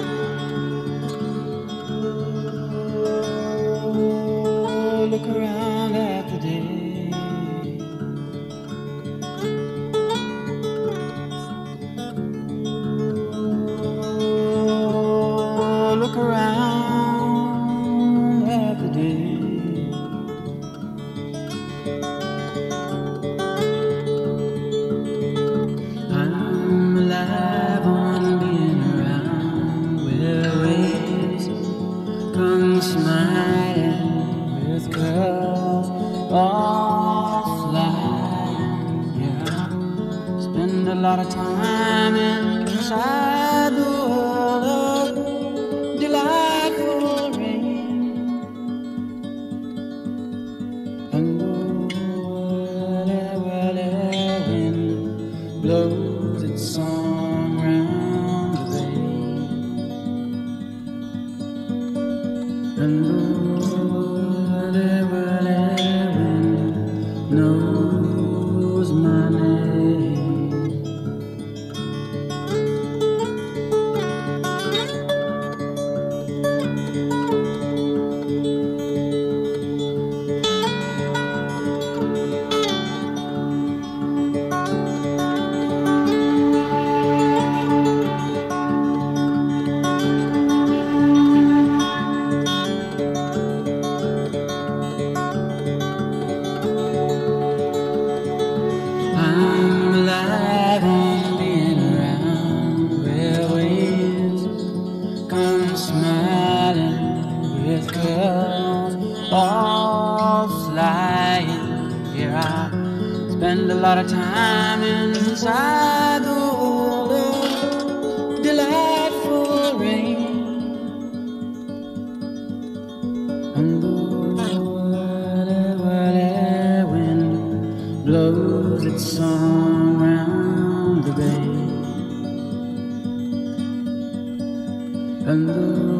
look spend a lot of time inside the world of delightful rain. And the whirly, whirly wind blows its song round the bay. And the I'm alive on being around where waves come smiling with girls all flying. Here I spend a lot of time inside the song round the bay. And the